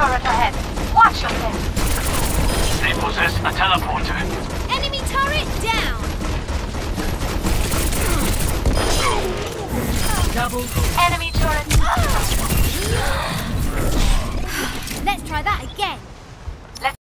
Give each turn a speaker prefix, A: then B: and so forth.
A: Watch your there.
B: They possess a teleporter.
A: Enemy turret down.
C: Double.
A: Enemy turret. Let's try that again.